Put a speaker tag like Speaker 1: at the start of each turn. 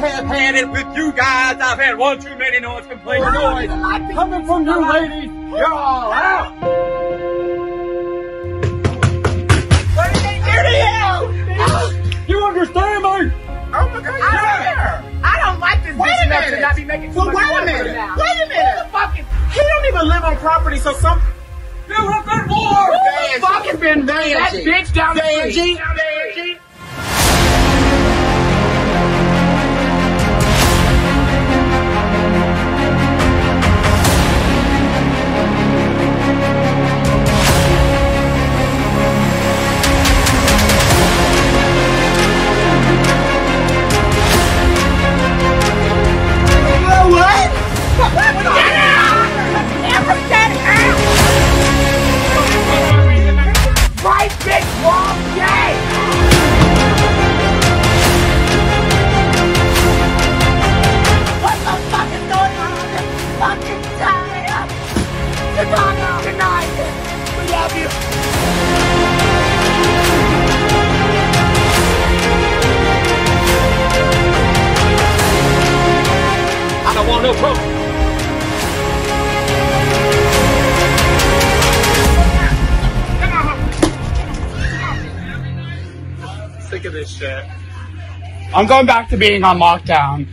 Speaker 1: have had it with you guys. I've had one too many noise complaints. Noise coming from you ladies. You're all out.
Speaker 2: What did they do to you?
Speaker 1: You understand me?
Speaker 2: Oh my God! I don't, I don't like this
Speaker 3: Wait
Speaker 2: bitch enough to not be making too
Speaker 3: Well,
Speaker 2: much
Speaker 3: wait a minute.
Speaker 2: now.
Speaker 3: Wait a minute.
Speaker 2: Who the fuck is-
Speaker 3: He don't even live on property, so some
Speaker 1: There have been warned.
Speaker 2: Who the fuck has been that bitch down the street?
Speaker 3: Vanjie.
Speaker 2: Right wrong day! What the fuck is going on this fucking town? Chicago, good night! We love you!
Speaker 1: I don't want no trouble.
Speaker 2: sick of this shit. I'm going back to being on lockdown.